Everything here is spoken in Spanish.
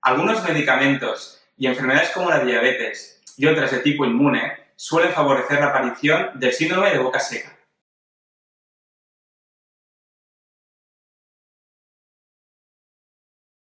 Algunos medicamentos y enfermedades como la diabetes y otras de tipo inmune suelen favorecer la aparición del síndrome de boca seca.